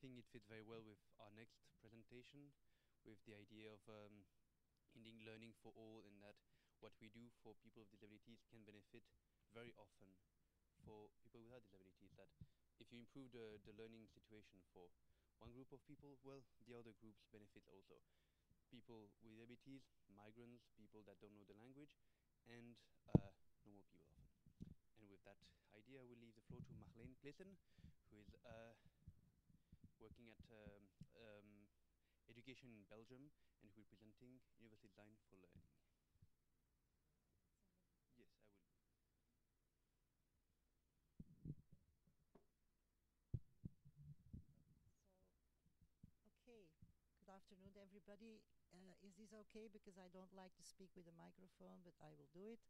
think it fits very well with our next presentation, with the idea of um, ending learning for all and that what we do for people with disabilities can benefit very often for people without disabilities. That if you improve the, the learning situation for one group of people, well, the other groups benefit also. People with disabilities, migrants, people that don't know the language, and uh, normal people often. And with that idea, we leave the floor to Marleen Clissen, who is uh, working at um, um, education in Belgium and is presenting Universal Design for Learning. Yes, I will. Okay, good afternoon, everybody. Uh, is this okay? Because I don't like to speak with a microphone, but I will do it.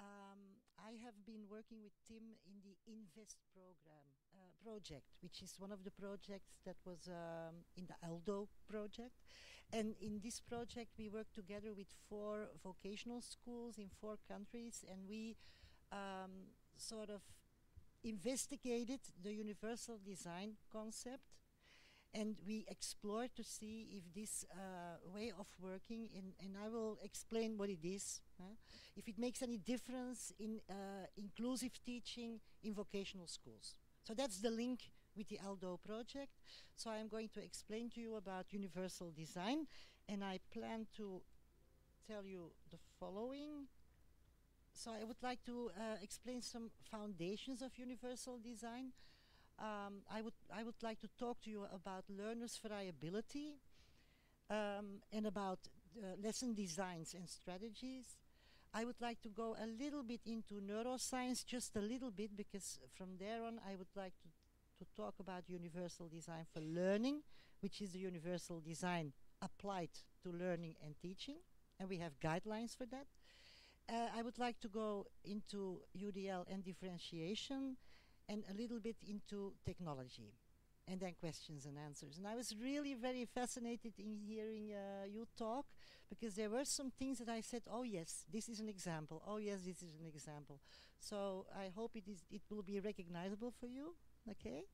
Um, I have been working with Tim in the Invest program uh, project, which is one of the projects that was um, in the ALDO project. And in this project, we worked together with four vocational schools in four countries, and we um, sort of investigated the universal design concept and we explore to see if this uh, way of working in, and I will explain what it is huh? if it makes any difference in uh, inclusive teaching in vocational schools. So that's the link with the ALDO project. So I'm going to explain to you about universal design and I plan to tell you the following. So I would like to uh, explain some foundations of universal design um, I would I would like to talk to you about learners' variability um, and about uh, lesson designs and strategies. I would like to go a little bit into neuroscience, just a little bit, because from there on I would like to, to talk about universal design for learning, which is the universal design applied to learning and teaching, and we have guidelines for that. Uh, I would like to go into UDL and differentiation, and a little bit into technology and then questions and answers. And I was really very fascinated in hearing uh, you talk because there were some things that I said, oh yes, this is an example. Oh yes, this is an example. So I hope it is it will be recognizable for you. Okay.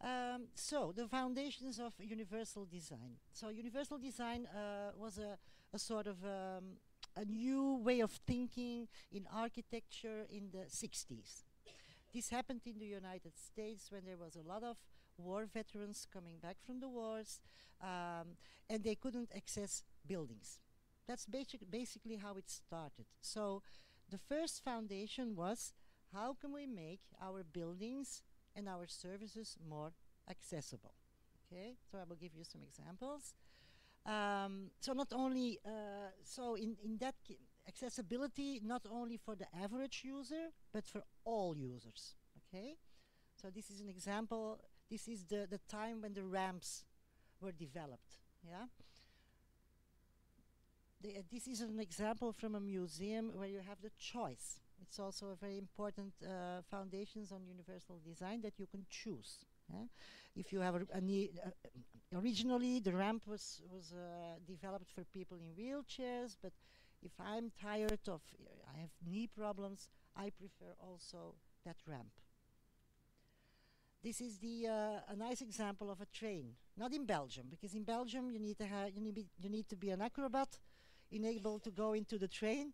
Um, so the foundations of universal design. So universal design uh, was a, a sort of um, a new way of thinking in architecture in the 60s. This happened in the United States when there was a lot of war veterans coming back from the wars um, and they couldn't access buildings. That's basic, basically how it started. So the first foundation was how can we make our buildings and our services more accessible? Okay, so I will give you some examples. Um, so not only, uh, so in, in that accessibility not only for the average user, but for all users. Okay, so this is an example. This is the the time when the ramps were developed. Yeah. The, uh, this is an example from a museum where you have the choice. It's also a very important uh, foundations on universal design that you can choose. Yeah? If you have a, need, uh, originally the ramp was was uh, developed for people in wheelchairs, but if I'm tired of, I have knee problems, I prefer also that ramp. This is the uh, a nice example of a train, not in Belgium, because in Belgium you need to have you need you need to be an acrobat, able to go into the train.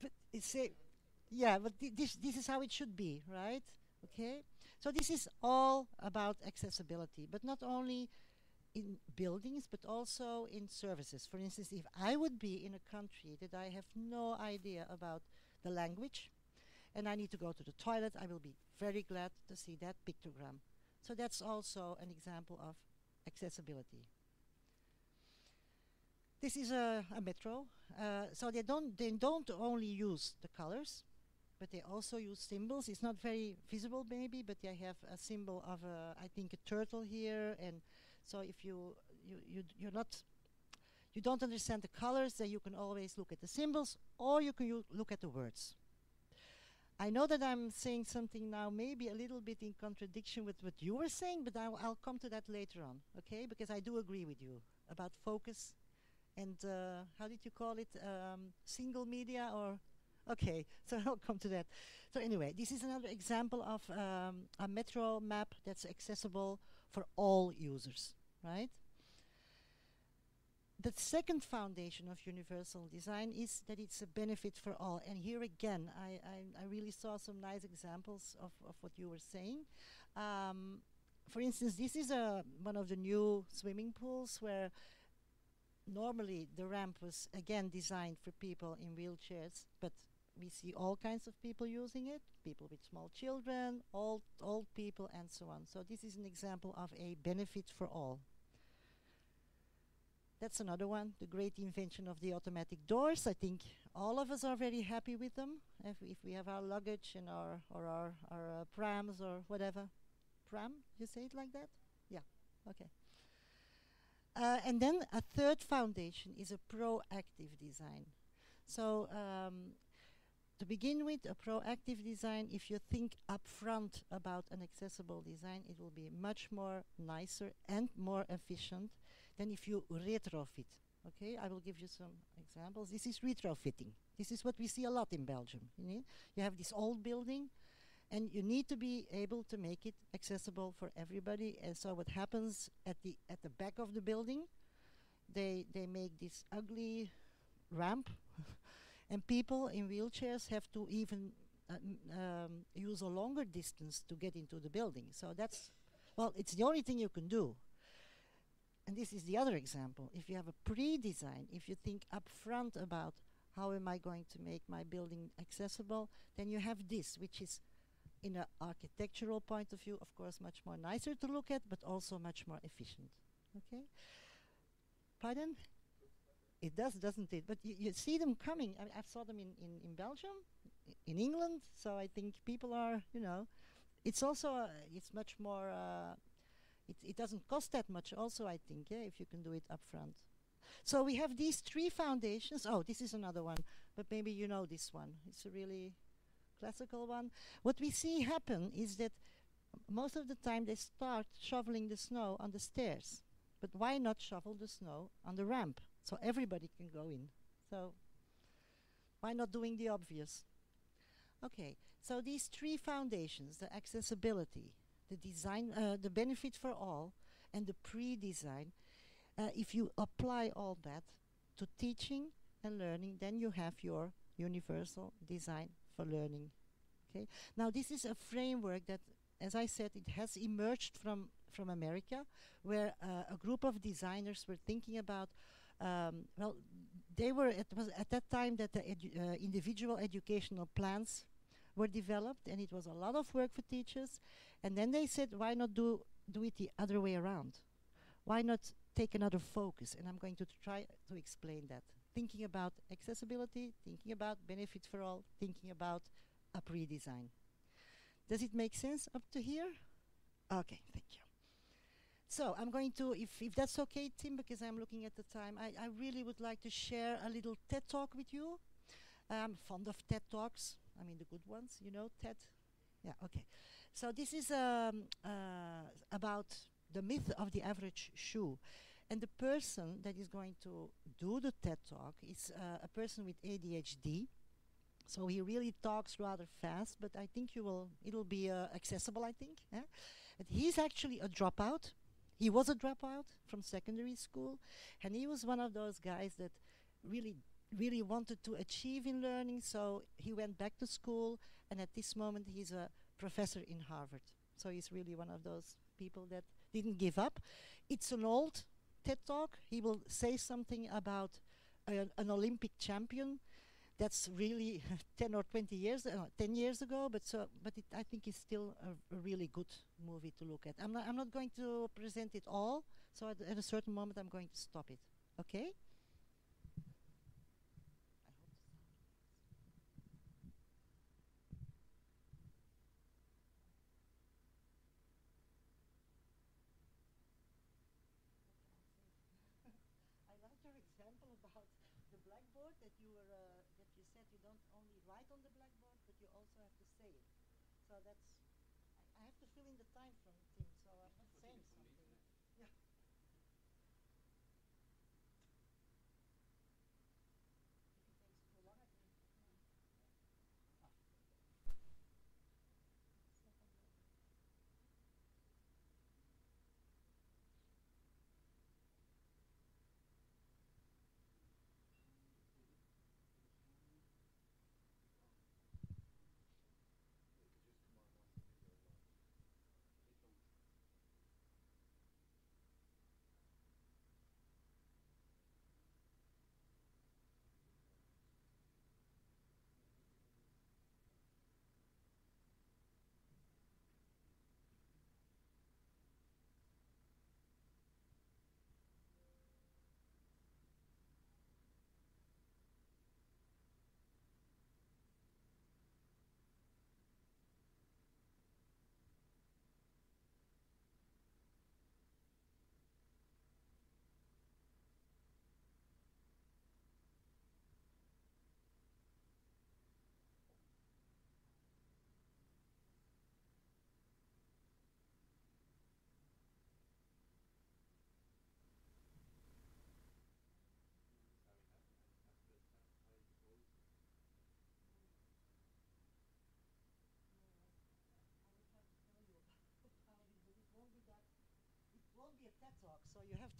But it's a, yeah, but th this this is how it should be, right? Okay, so this is all about accessibility, but not only in buildings but also in services. For instance, if I would be in a country that I have no idea about the language and I need to go to the toilet, I will be very glad to see that pictogram. So that's also an example of accessibility. This is a, a metro. Uh, so they don't, they don't only use the colors, but they also use symbols. It's not very visible maybe, but they have a symbol of, a, I think, a turtle here and so if you, you, you, you're not, you don't understand the colors, then you can always look at the symbols or you can look at the words. I know that I'm saying something now maybe a little bit in contradiction with what you were saying, but I'll, I'll come to that later on, okay? Because I do agree with you about focus and uh, how did you call it? Um, single media or Okay, so I'll come to that. So anyway, this is another example of um, a metro map that's accessible for all users, right? The second foundation of universal design is that it's a benefit for all. And here again, I, I, I really saw some nice examples of, of what you were saying. Um, for instance, this is a, one of the new swimming pools where normally the ramp was again designed for people in wheelchairs, but we see all kinds of people using it, people with small children, old, old people, and so on. So this is an example of a benefit for all. That's another one, the great invention of the automatic doors. I think all of us are very happy with them. If, if we have our luggage and our or our, our uh, prams or whatever. Pram, you say it like that? Yeah, okay. Uh, and then a third foundation is a proactive design. So um, to begin with, a proactive design, if you think upfront about an accessible design, it will be much more nicer and more efficient than if you retrofit. Okay, I will give you some examples. This is retrofitting. This is what we see a lot in Belgium. You, you have this old building, and you need to be able to make it accessible for everybody. And so, what happens at the at the back of the building, they they make this ugly ramp, and people in wheelchairs have to even uh, um, use a longer distance to get into the building. So that's well, it's the only thing you can do and this is the other example. If you have a pre-design, if you think upfront about how am I going to make my building accessible, then you have this, which is in an architectural point of view, of course, much more nicer to look at, but also much more efficient. Okay? Pardon? It does, doesn't it? But you see them coming. I, I saw them in, in, in Belgium, in England. So I think people are, you know, it's also, uh, it's much more uh, it, it doesn't cost that much also, I think, yeah, if you can do it upfront. So we have these three foundations. Oh, this is another one, but maybe you know this one. It's a really classical one. What we see happen is that most of the time they start shoveling the snow on the stairs. But why not shovel the snow on the ramp so everybody can go in? So why not doing the obvious? Okay, so these three foundations, the accessibility, the design, uh, the benefit for all, and the pre-design, uh, if you apply all that to teaching and learning, then you have your universal design for learning. Okay. Now this is a framework that, as I said, it has emerged from from America, where uh, a group of designers were thinking about. Um, well, they were it was at that time that the edu uh, individual educational plans were developed, and it was a lot of work for teachers. And then they said, why not do, do it the other way around? Why not take another focus? And I'm going to try to explain that. Thinking about accessibility, thinking about benefits for all, thinking about a pre-design. Does it make sense up to here? Okay, thank you. So I'm going to, if, if that's okay, Tim, because I'm looking at the time, I, I really would like to share a little TED talk with you. I'm fond of TED talks. I mean the good ones, you know, TED. Yeah, okay. So this is um, uh, about the myth of the average shoe. And the person that is going to do the TED Talk is uh, a person with ADHD. So he really talks rather fast, but I think you will, it'll be uh, accessible, I think. He's actually a dropout. He was a dropout from secondary school, and he was one of those guys that really, really wanted to achieve in learning. So he went back to school, and at this moment he's a professor in Harvard. So he's really one of those people that didn't give up. It's an old TED talk. He will say something about uh, an Olympic champion. That's really 10 or 20 years, uh, 10 years ago, but so, but it, I think it's still a, a, really good movie to look at. I'm not, I'm not going to present it all, so at, at a certain moment I'm going to stop it. Okay? that you were uh, that you said you don't only write on the blackboard, but you also have to say it. So that's I, have to fill in the time from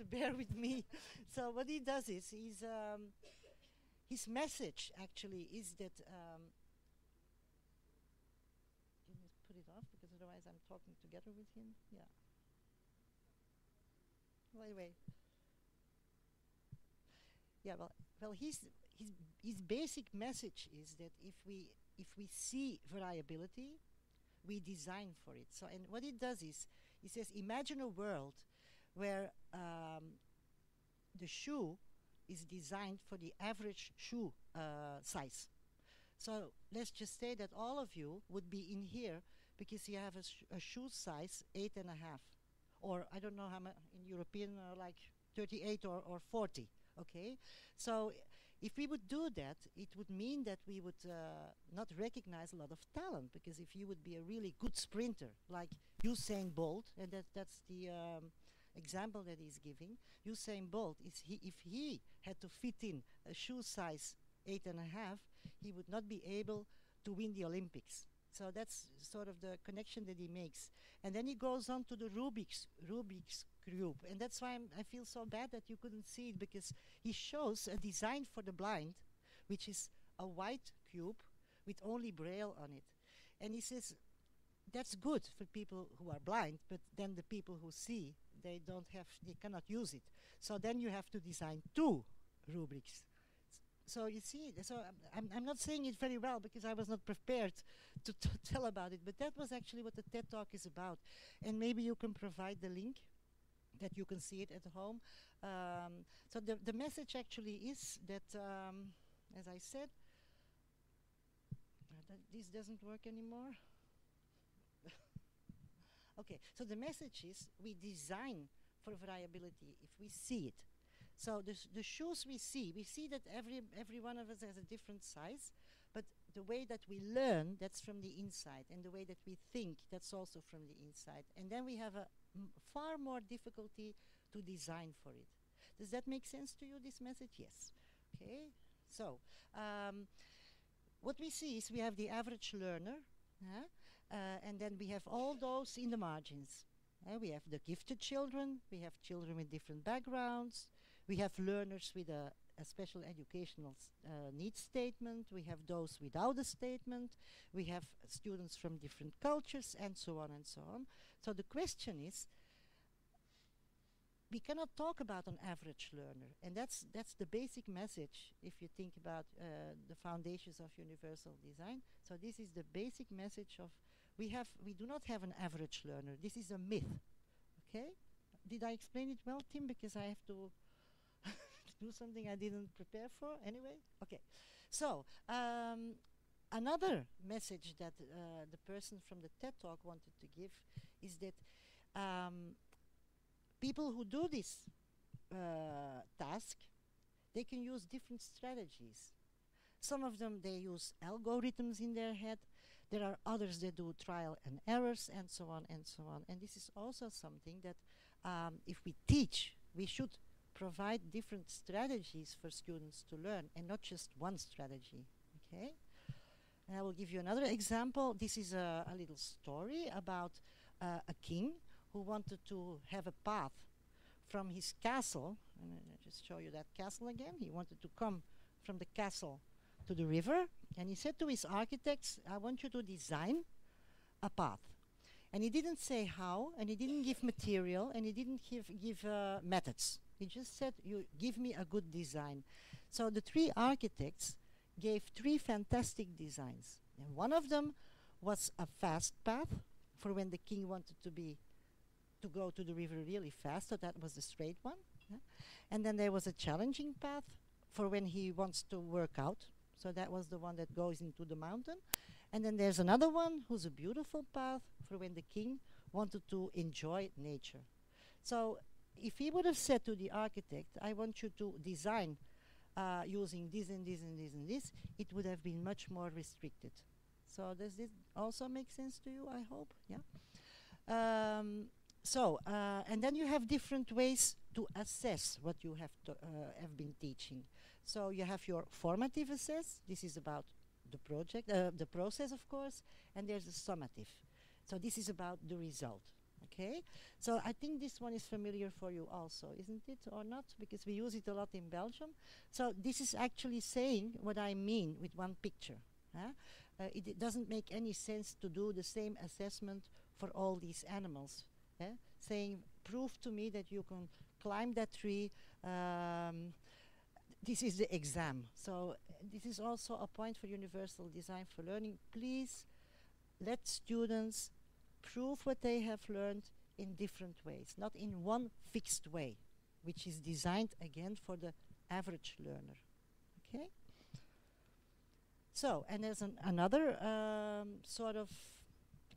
to bear with me. so what he does is he's um, his message actually is that. Um, can you put it off because otherwise I'm talking together with him. Yeah. Well, anyway. Yeah. Well, well, his his his basic message is that if we if we see variability, we design for it. So, and what it does is, he says, imagine a world where um, the shoe is designed for the average shoe uh, size. So let's just say that all of you would be in here because you have a, sh a shoe size eight and a half, or I don't know how much in European, uh, like 38 or, or 40. Okay, so if we would do that, it would mean that we would uh, not recognize a lot of talent because if you would be a really good sprinter, like Usain Bolt, and that, that's the um, example that he's giving, Usain Bolt, is he, if he had to fit in a shoe size eight and a half, he would not be able to win the Olympics. So that's sort of the connection that he makes. And then he goes on to the Rubik's, Rubik's cube. And that's why I'm, i feel so bad that you couldn't see it because he shows a design for the blind, which is a white cube with only braille on it. And he says, that's good for people who are blind, but then the people who see, they don't have, they cannot use it. So then you have to design two Rubik's so you see, so I'm, I'm not saying it very well because I was not prepared to, tell about it, but that was actually what the TED Talk is about. And maybe you can provide the link that you can see it at home. Um, so the, the message actually is that, um, as I said, uh, this doesn't work anymore. Okay, so the message is we design for variability if we see it. So the, the shoes we see, we see that every, every one of us has a different size, but the way that we learn, that's from the inside, and the way that we think, that's also from the inside. And then we have a far more difficulty to design for it. Does that make sense to you, this message? Yes. Okay. So, um, what we see is we have the average learner, uh, and then we have all those in the margins. Uh, we have the gifted children, we have children with different backgrounds, we have learners with a, a special educational uh, needs statement. We have those without a statement. We have students from different cultures and so on and so on. So the question is, we cannot talk about an average learner. And that's, that's the basic message if you think about uh, the foundations of universal design. So this is the basic message of we have we do not have an average learner. This is a myth. Okay? Did I explain it well, Tim? Because I have to do something I didn't prepare for anyway? Okay. So, um, another message that uh, the person from the TED Talk wanted to give is that um, people who do this uh, task, they can use different strategies. Some of them, they use algorithms in their head. There are others that do trial and errors and so on and so on. And this is also something that um, if we teach, we should provide different strategies for students to learn and not just one strategy. Okay? And I will give you another example. This is a, a little story about uh, a king who wanted to have a path from his castle. And I just show you that castle again. He wanted to come from the castle to the river. And he said to his architects, I want you to design a path. And he didn't say how, and he didn't give material, and he didn't give, give uh, methods. He just said, you give me a good design. So the three architects gave three fantastic designs. And one of them was a fast path for when the king wanted to be to go to the river really fast, so that was the straight one. Yeah. And then there was a challenging path for when he wants to work out. So that was the one that goes into the mountain. And then there's another one who's a beautiful path for when the king wanted to enjoy nature. So if he would have said to the architect, I want you to design uh, using this and this and this and this, it would have been much more restricted. So does this also make sense to you, I hope? Yeah. Um, so, uh, and then you have different ways to assess what you have, to, uh, have been teaching. So you have your formative assess. This is about the project, uh, the process, of course, and there's a summative. So this is about the result. Okay, so I think this one is familiar for you also, isn't it, or not? Because we use it a lot in Belgium. So this is actually saying what I mean with one picture. Huh? Uh, it, it doesn't make any sense to do the same assessment for all these animals. eh? Saying, prove to me that you can climb that tree. Um, this is the exam. So this is also a point for universal design for learning. Please let students prove what they have learned in different ways, not in one fixed way, which is designed again for the average learner. Okay? So, and there's an another um, sort of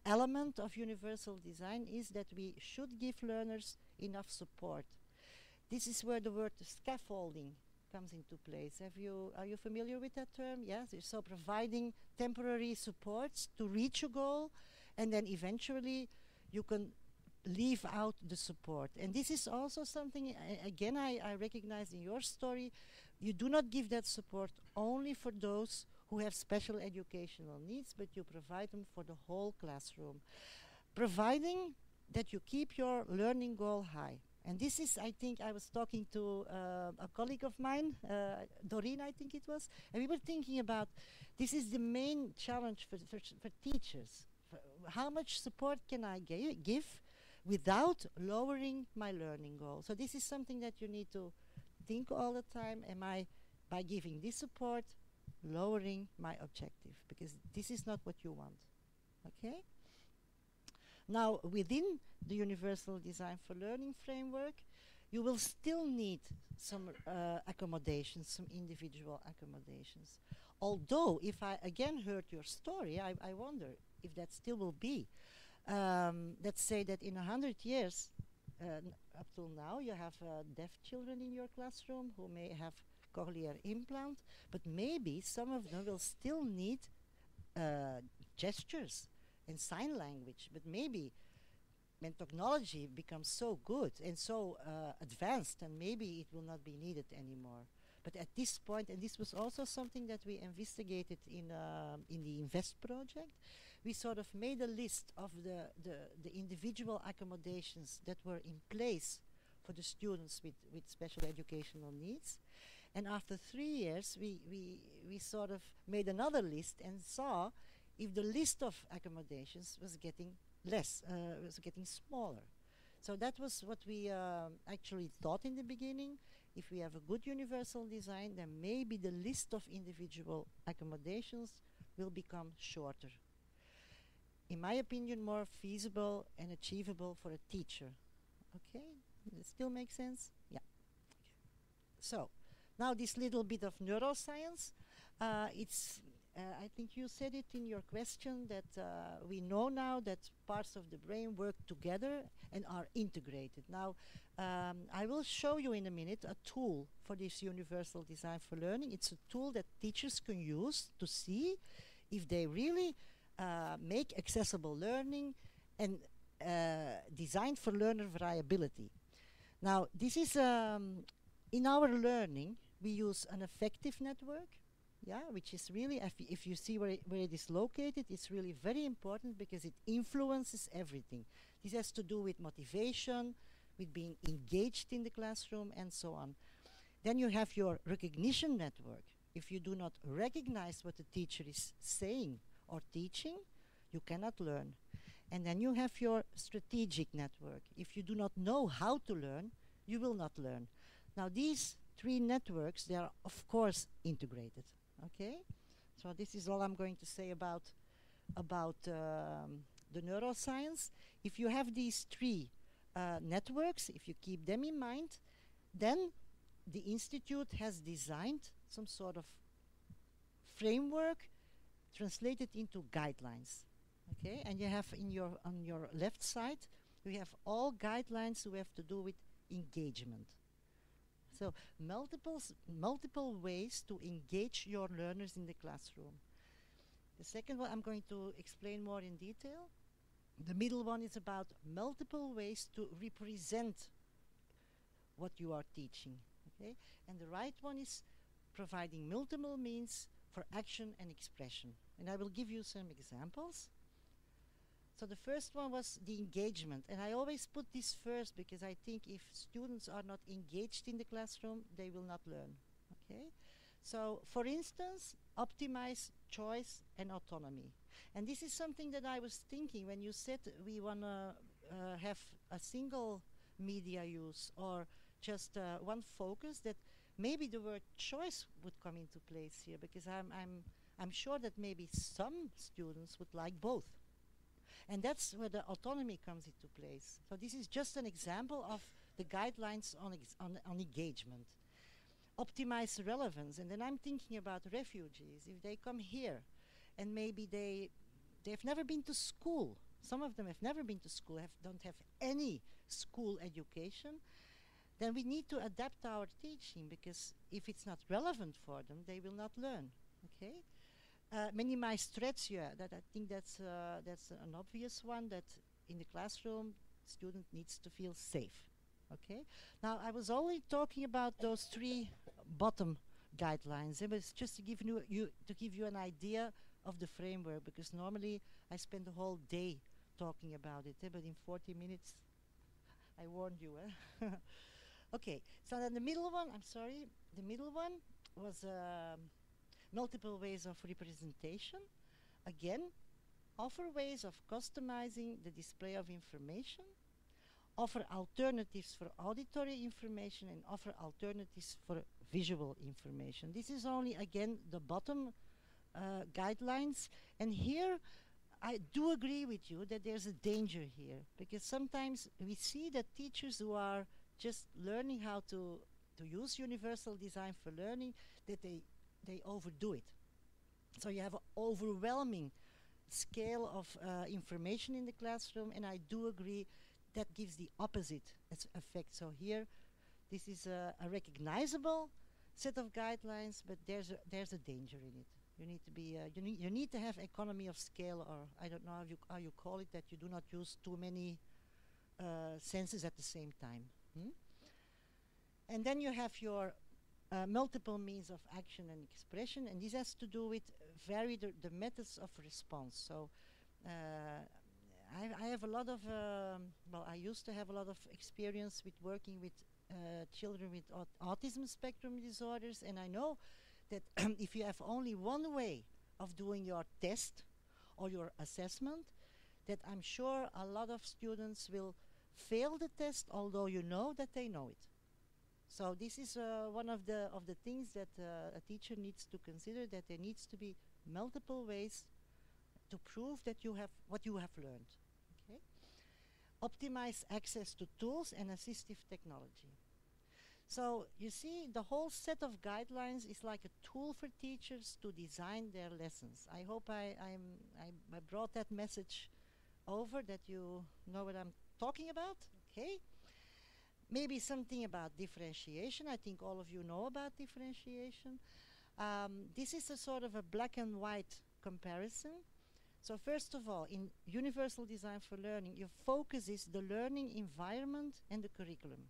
element of universal design is that we should give learners enough support. This is where the word scaffolding comes into place. Have you are you familiar with that term? Yes. So providing temporary supports to reach a goal, and then eventually you can leave out the support. And this is also something again I, I recognize in your story. You do not give that support only for those who have special educational needs, but you provide them for the whole classroom, providing that you keep your learning goal high. And this is, I think, I was talking to uh, a colleague of mine, uh, Doreen, I think it was, and we were thinking about this is the main challenge for, for, for teachers. For how much support can I gi- give without lowering my learning goal? So this is something that you need to think all the time. Am I, by giving this support, lowering my objective? Because this is not what you want. Okay? Now, within the Universal Design for Learning framework, you will still need some uh, accommodations, some individual accommodations. Although, if I again heard your story, I, I wonder if that still will be. Um, let's say that in a hundred years, uh, up till now, you have uh, deaf children in your classroom who may have cochlear implant, but maybe some of them will still need uh, gestures and sign language, but maybe when technology becomes so good and so uh, advanced, and maybe it will not be needed anymore. But at this point, and this was also something that we investigated in um in the Invest project, we sort of made a list of the, the, the individual accommodations that were in place for the students with, with special educational needs. And after three years, we, we, we sort of made another list and saw if the list of accommodations was getting less, uh, was getting smaller. So that was what we um, actually thought in the beginning. If we have a good universal design, then maybe the list of individual accommodations will become shorter. In my opinion, more feasible and achievable for a teacher. Okay, it still make sense? Yeah. So, now this little bit of neuroscience. Uh, it's uh, I think you said it in your question that uh, we know now that parts of the brain work together and are integrated. Now, um, I will show you in a minute a tool for this universal design for learning. It's a tool that teachers can use to see if they really uh, make accessible learning and uh, designed for learner variability. Now, this is um, in our learning, we use an affective network yeah, which is really, if, you see where it, where it is located, it's really very important because it influences everything. This has to do with motivation, with being engaged in the classroom, and so on. Then you have your recognition network. If you do not recognize what the teacher is saying or teaching, you cannot learn. And then you have your strategic network. If you do not know how to learn, you will not learn. Now, these three networks, they are, of course, integrated. Okay? So, this is all I'm going to say about, about um, the neuroscience. If you have these three uh, networks, if you keep them in mind, then the Institute has designed some sort of framework translated into guidelines. Okay, and you have in your on your left side, you have all guidelines who have to do with engagement. So multiple multiple ways to engage your learners in the classroom. The second one I'm going to explain more in detail. The middle one is about multiple ways to represent what you are teaching. Okay, and the right one is providing multiple means for action and expression. And I will give you some examples. So the first one was the engagement, and I always put this first because I think if students are not engaged in the classroom, they will not learn. Okay, so for instance, optimize choice and autonomy, and this is something that I was thinking when you said we wanna uh, have a single media use or just uh, one focus. That maybe the word choice would come into place here because I'm I'm I'm sure that maybe some students would like both and that's where the autonomy comes into place. So this is just an example of the guidelines on, on, on engagement. Optimize relevance, and then I'm thinking about refugees. If they come here, and maybe they they've never been to school. Some of them have never been to school, have, don't have any school education. Then we need to adapt our teaching because if it's not relevant for them, they will not learn. Okay. Uh, minimize threats, yeah, that I think that's, uh, that's an obvious one that in the classroom, student needs to feel safe, okay? Now, I was only talking about those three bottom guidelines. It was just to give you, you, to give you an idea of the framework because normally I spend the whole day talking about it, eh, but in 40 minutes, I warned you. Eh? okay, so then the middle one, I'm sorry, the middle one was um, multiple ways of representation. Again, offer ways of customizing the display of information, offer alternatives for auditory information and offer alternatives for visual information. This is only, again, the bottom uh, guidelines. And here, I do agree with you that there's a danger here because sometimes we see that teachers who are just learning how to, to use universal design for learning, that they they overdo it. So you have an overwhelming scale of uh, information in the classroom, and I do agree that gives the opposite effect. So here, this is a, a, recognizable set of guidelines, but there's a, there's a danger in it. You need to be uh, you need you need to have economy of scale, or I don't know how you how you call it that you do not use too many uh, senses at the same time. Hmm? And then you have your uh, multiple means of action and expression, and this has to do with vary the, the methods of response. So uh, I, I, have a lot of, um, well, I used to have a lot of experience with working with uh, children with aut autism spectrum disorders, and I know that if you have only one way of doing your test or your assessment, that I'm sure a lot of students will fail the test, although you know that they know it. So this is uh, one of the of the things that uh, a teacher needs to consider that there needs to be multiple ways to prove that you have what you have learned. Okay? Optimize access to tools and assistive technology. So you see the whole set of guidelines is like a tool for teachers to design their lessons. I hope I, I'm, I, I brought that message over that you know what I'm talking about. Okay? Maybe something about differentiation. I think all of you know about differentiation. Um, this is a sort of a black and white comparison. So first of all, in Universal Design for Learning, your focus is the learning environment and the curriculum.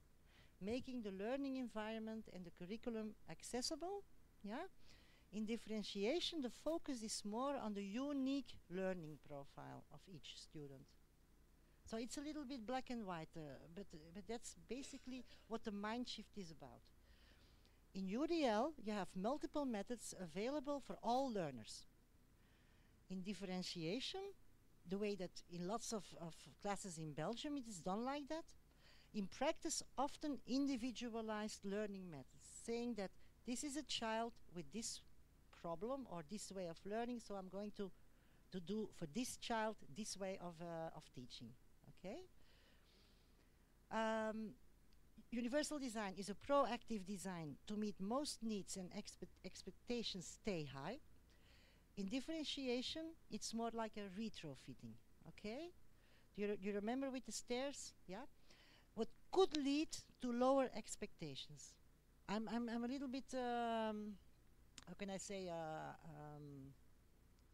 Making the learning environment and the curriculum accessible, yeah? In differentiation, the focus is more on the unique learning profile of each student. So it's a little bit black and white, uh, but, but that's basically what the mind shift is about. In UDL, you have multiple methods available for all learners. In differentiation, the way that in lots of, of classes in Belgium it is done like that, in practice often individualized learning methods, saying that this is a child with this problem or this way of learning, so I'm going to, to do for this child this way of, uh, of teaching. Okay. Um, universal design is a proactive design to meet most needs and expe expectations stay high. In differentiation, it's more like a retrofitting. Okay. Do you, you remember with the stairs? Yeah. What could lead to lower expectations. I'm, I'm, I'm a little bit, um, how can I say, uh, um,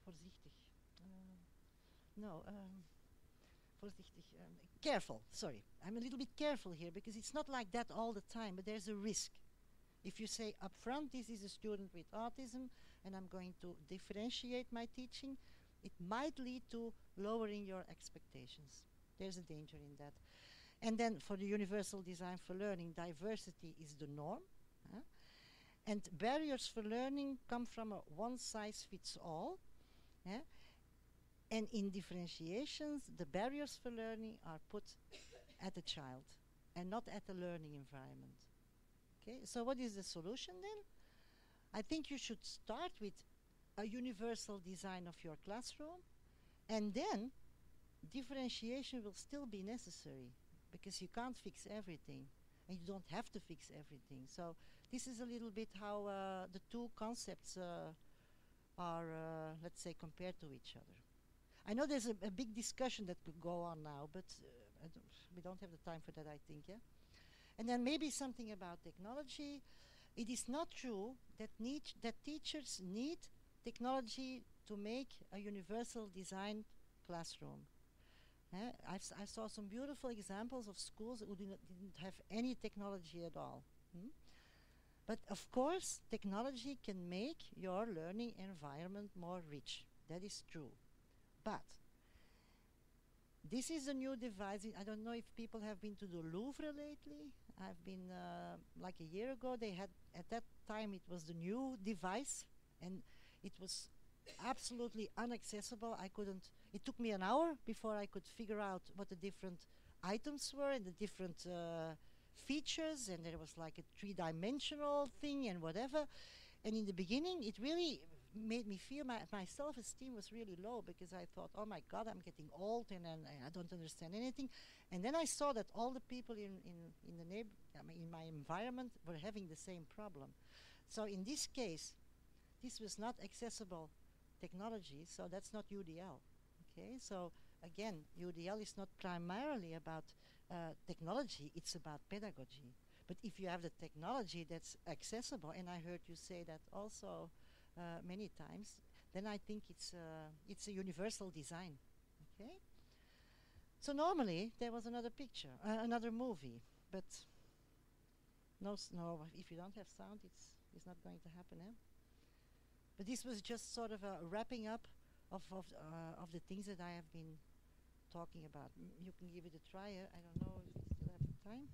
voorzichtig. Uh, no, um, voorzichtig, um, careful, sorry. I'm a little bit careful here because it's not like that all the time, but there's a risk. If you say up front, this is a student with autism, and I'm going to differentiate my teaching, it might lead to lowering your expectations. There's a danger in that. And then for the universal design for learning, diversity is the norm. huh? And barriers for learning come from a one size fits all. yeah? And in differentiations, the barriers for learning are put at the child and not at the learning environment. Okay, so what is the solution then? I think you should start with a universal design of your classroom and then differentiation will still be necessary because you can't fix everything and you don't have to fix everything. So this is a little bit how uh, the two concepts uh, are, uh, let's say, compared to each other. I know there's a, a big discussion that could go on now, but uh, don't, we don't have the time for that, I think, yeah? And then maybe something about technology. It is not true that, need, that teachers need technology to make a universal design classroom. Eh, I saw some beautiful examples of schools who did didn't have any technology at all. hmm? But of course, technology can make your learning environment more rich. That is true. But this is a new device. I don't know if people have been to the Louvre lately. I've been uh, like a year ago. They had at that time it was the new device, and it was absolutely inaccessible. I couldn't. It took me an hour before I could figure out what the different items were and the different uh, features. And there was like a three-dimensional thing and whatever. And in the beginning, it really made me feel my, my self-esteem was really low because I thought, oh my God, I'm getting old and, and I don't understand anything. And then I saw that all the people in, in, in the neighbor, I mean, in my environment were having the same problem. So in this case, this was not accessible technology, so that's not UDL. Okay, so again, UDL is not primarily about uh, technology, it's about pedagogy. But if you have the technology that's accessible, and I heard you say that also uh, many times, then I think it's, uh, it's a universal design. Okay? So normally there was another picture, uh, another movie, but no, no, if you don't have sound, it's, it's not going to happen, eh? But this was just sort of a wrapping up of of, uh, of the things that I have been talking about. M- you can give it a try. Uh, I don't know if we still have time.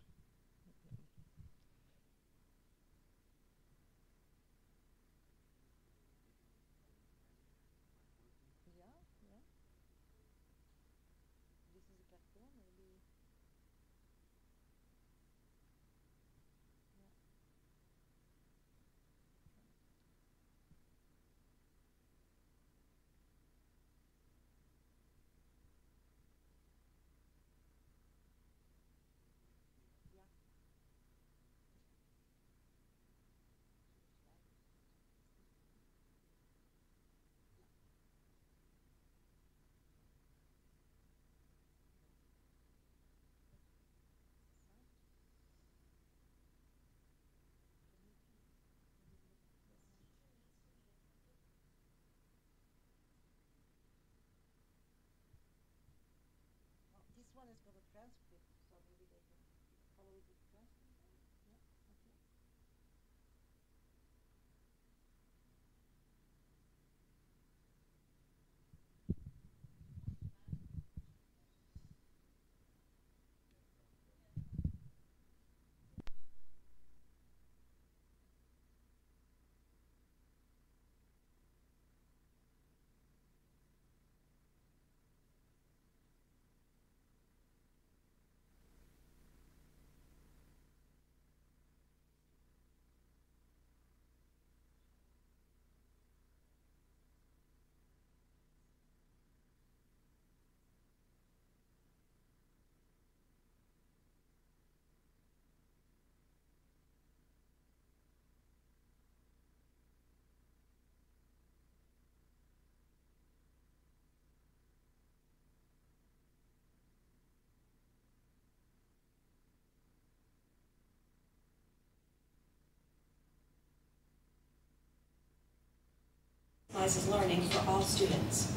Personalizes learning for all students.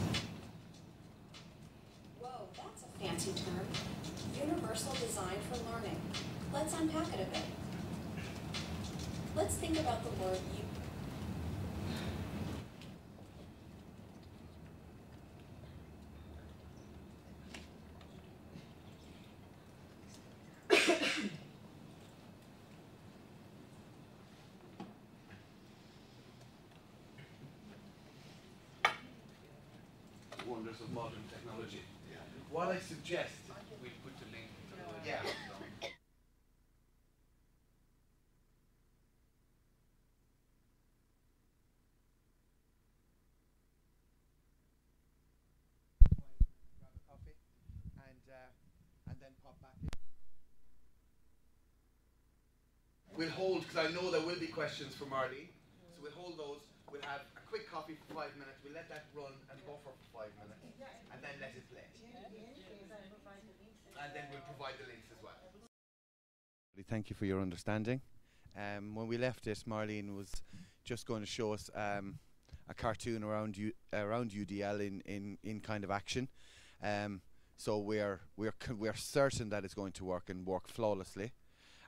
Whoa, that's a fancy term. Universal design for learning. Let's unpack it a bit. Let's think about the word wonders of modern technology. What I suggest, We'll put the link to the website. yeah. grab a coffee and uh, and then pop back in. We'll hold because I know there will be questions from Marleen. So we'll hold those. We'll have a quick coffee for five minutes. We'll let that run and buffer for five minutes, and then let it play. And then we'll provide the links as well. Thank you for your understanding. Um, when we left it, Marleen was just going to show us um, a cartoon around U- around UDL in, in, in kind of action. Um, so we're we're c- we're certain that it's going to work and work flawlessly.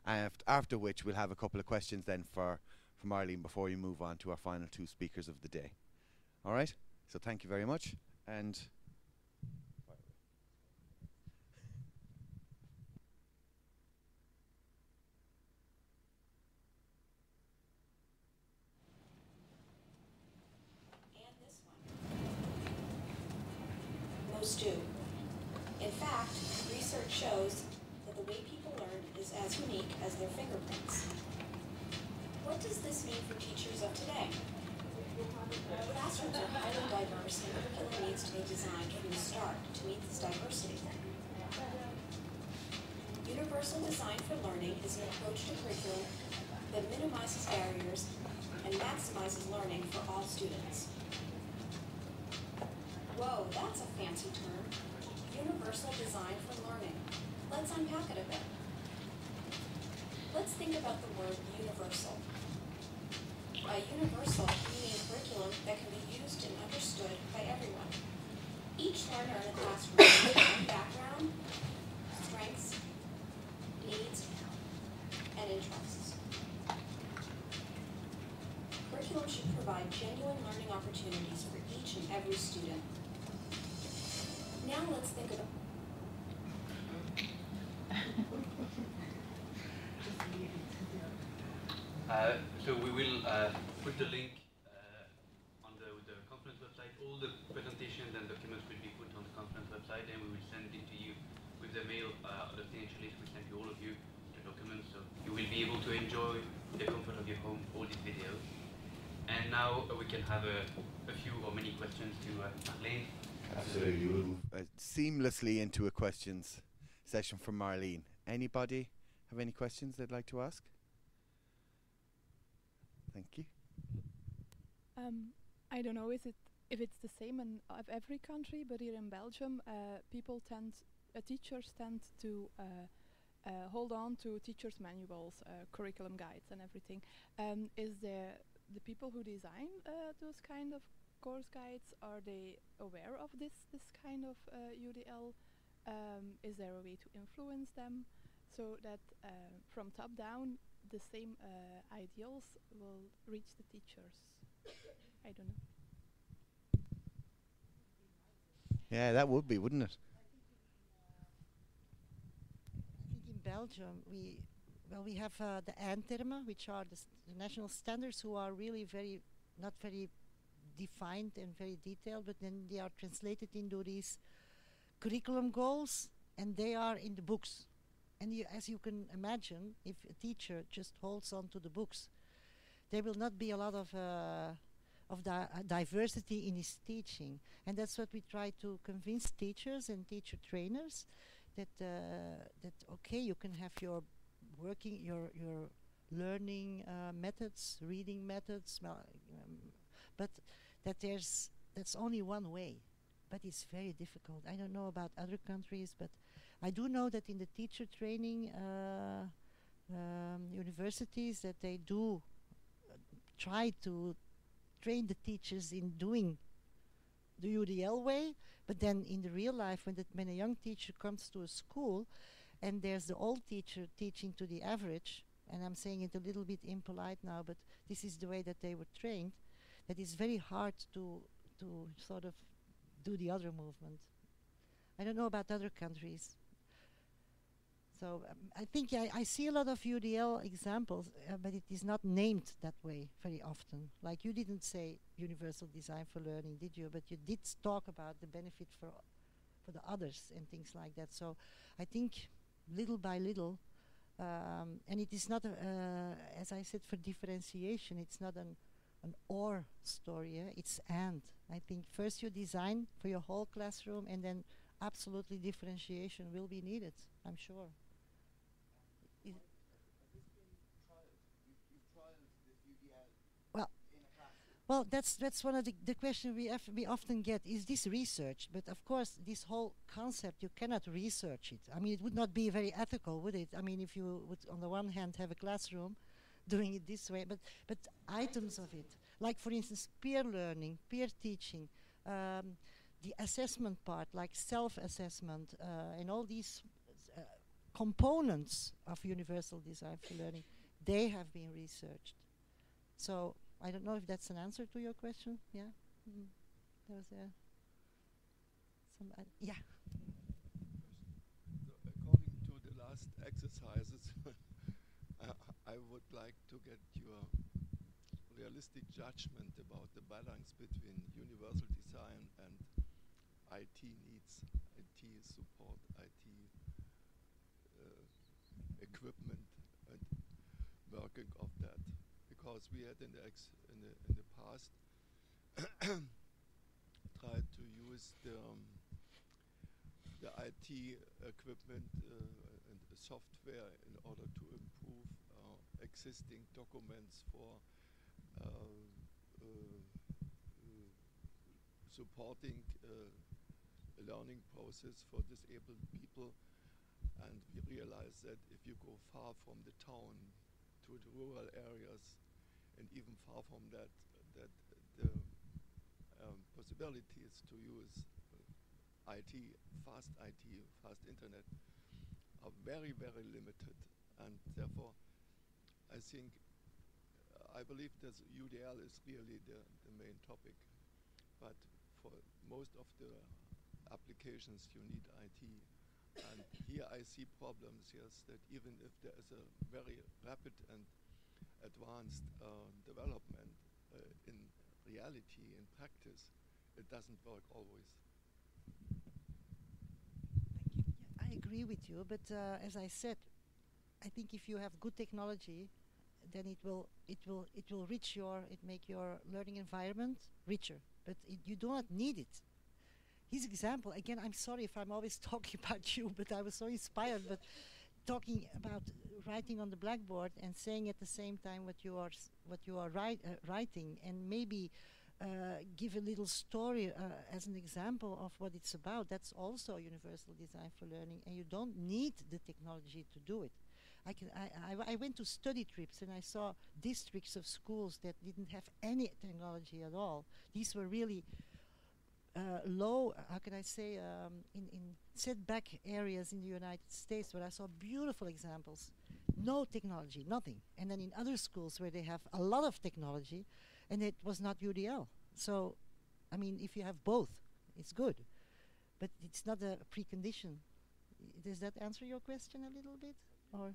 And after which we'll have a couple of questions then for for Marleen before you move on to our final two speakers of the day. All right. So thank you very much. And this one. Most do. In fact, research shows that the way people learn is as unique as their fingerprints. What does this mean for teachers of today? Classrooms are highly diverse and curriculum needs to be designed from the start to meet this diversity. Universal design for learning is an approach to curriculum that minimizes barriers and maximizes learning for all students. Whoa, that's a fancy term. Universal design for learning. Let's unpack it a bit. Let's think about the word universal. By universal, we mean curriculum that can be used and understood by everyone. Each learner in the classroom has their own background, strengths, needs, and interests. Curriculum should provide genuine learning opportunities for each and every student. Now let's think about Uh, so we will uh, put the link uh, on the, the conference website. All the presentations and documents will be put on the conference website, and we will send it to you with the mail uh, of the financial list. We send to all of you the documents, so you will be able to enjoy the comfort of your home all these videos. And now uh, we can have a, a few or many questions to uh, Marleen. Absolutely. We'll move uh, seamlessly into a questions session from Marleen. Anybody have any questions they'd like to ask? Thank you. Um, I don't know is it if it's the same in every country, but here in Belgium, uh, people tend, uh, teachers tend to uh, uh, hold on to teachers' manuals, uh, curriculum guides, and everything. Um, is there the people who design uh, those kind of course guides? Are they aware of this this kind of UDL? Um, is there a way to influence them so that from top down the same ideals will reach the teachers? I don't know. Yeah, that would be, wouldn't it? I think in Belgium we well we have uh, the Eindtermen, which are the, s- the national standards, who are really very not very defined and very detailed, but then they are translated into these curriculum goals, and they are in the books. And you, as you can imagine, if a teacher just holds on to the books, there will not be a lot of uh, of di- uh, diversity in his teaching, and that's what we try to convince teachers and teacher trainers that uh, that okay, you can have your working your your learning uh, methods, reading methods, um, but that there's that's only one way, but it's very difficult. I don't know about other countries, but I do know that in the teacher training uh, um, universities that they do try to train the teachers in doing the UDL way, but then in the real life, when, the, when a young teacher comes to a school and there's the old teacher teaching to the average, and I'm saying it a little bit impolite now, but this is the way that they were trained, that it's very hard to, to sort of do the other movement. I don't know about other countries. So um, I think I, I see a lot of UDL examples, uh, but it is not named that way very often. Like you didn't say universal design for learning, did you? But you did talk about the benefit for for the others and things like that. So I think little by little, um, and it is not, a, uh, as I said, for differentiation. It's not an an or story. Yeah? It's and. I think first you design for your whole classroom, and then absolutely differentiation will be needed. I'm sure. Well, that's that's one of the, the questions we we often get. Is this research? But of course, this whole concept you cannot research it. I mean, it would not be very ethical, would it? I mean, if you would, on the one hand, have a classroom doing it this way, but but items of it, like for instance, peer learning, peer teaching, um, the assessment part, like self-assessment, uh, and all these uh, components of universal design for learning, they have been researched. So I don't know if that's an answer to your question. Yeah, mm. there was a some uh, yeah. So according to the last exercises, uh, I would like to get your realistic judgment about the balance between universal design and IT needs, IT support, IT uh, equipment, and working of that because we had in the ex in the in the past tried to use the um, the IT equipment uh, and software in order to improve uh, existing documents for uh, uh, uh, supporting a learning process for disabled people. And we realized that if you go far from the town to the rural areas and even far from that, that the um, possibilities to use uh, IT, fast IT, fast internet are very, very limited. And therefore, I think, uh, I believe that UDL is really the, the main topic. But for most of the applications, you need IT. And here I see problems, yes, that even if there is a very rapid and advanced uh, development uh, in reality, in practice, it doesn't work always. I agree with you, but uh, as I said, I think if you have good technology, then it will it will it will reach your it make your learning environment richer. But it, you do not need it. His example again. I'm sorry if I'm always talking about you, but I was so inspired. But talking about writing on the blackboard and saying at the same time what you are what you are write, uh, writing and maybe uh, give a little story uh, as an example of what it's about. That's also universal design for learning, and you don't need the technology to do it. I, can, I, I, I went to study trips and I saw districts of schools that didn't have any technology at all. These were really uh, low, how can I say, um, in, in setback areas in the United States where I saw beautiful examples. No technology, nothing. And then in other schools where they have a lot of technology and it was not UDL. So, I mean, if you have both, it's good. But it's not a precondition. Does that answer your question a little bit? Or?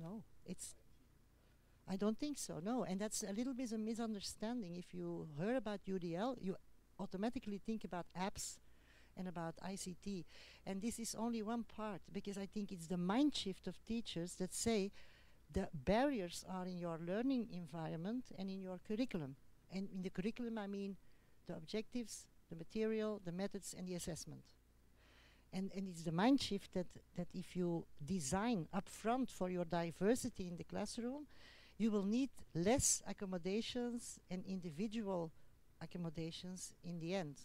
No, it's I don't think so, no. And that's a little bit of a misunderstanding. If you hear about UDL, you automatically think about apps and about ICT. And this is only one part because I think it's the mind shift of teachers that say the barriers are in your learning environment and in your curriculum. And in the curriculum, I mean the objectives, the material, the methods, and the assessment. And, and it's the mind shift that, that if you design upfront for your diversity in the classroom, you will need less accommodations and individual accommodations in the end.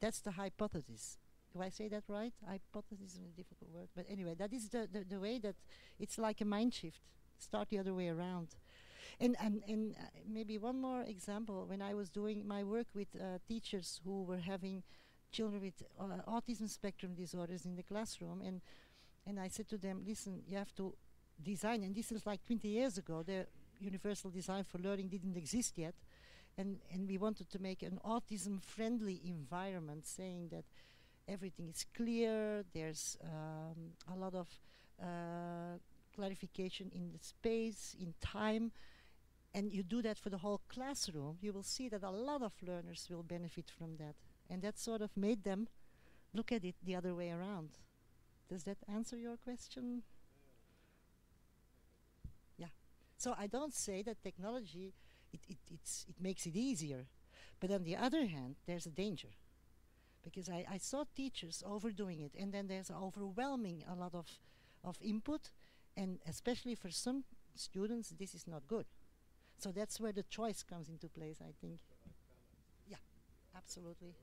That's the hypothesis. Do I say that right? Hypothesis is a difficult word. But anyway, that is the, the, the way that it's like a mind shift. Start the other way around. And, and, and uh, maybe one more example. When I was doing my work with uh, teachers who were having children with uh, autism spectrum disorders in the classroom, and, and I said to them, listen, you have to design, and this is like 20 years ago, universal design for learning didn't exist yet. and and we wanted to make an autism friendly environment, saying that everything is clear. There's um, a lot of uh, clarification in the space, in time, and you do that for the whole classroom. You will see that a lot of learners will benefit from that, and that sort of made them look at it the other way around. Does that answer your question? Yeah. So I don't say that technology it, it, it's, it makes it easier. But on the other hand, there's a danger. Because I, I saw teachers overdoing it, and then there's overwhelming a lot of, of input, and especially for some students, this is not good. So that's where the choice comes into place, I think. Yeah, absolutely.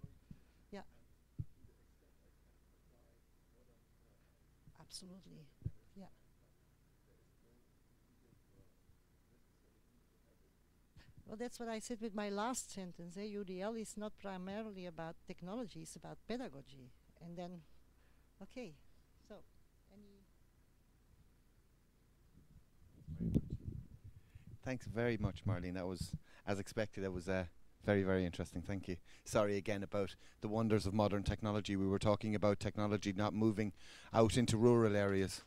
Yeah. Absolutely. Yeah. Well, that's what I said with my last sentence. Eh? UDL is not primarily about technology, it's about pedagogy. And then, okay, so, any. Thanks very much, Marleen. That was, as expected, that was uh, very, very interesting. Thank you. Sorry again about the wonders of modern technology. We were talking about technology not moving out into rural areas.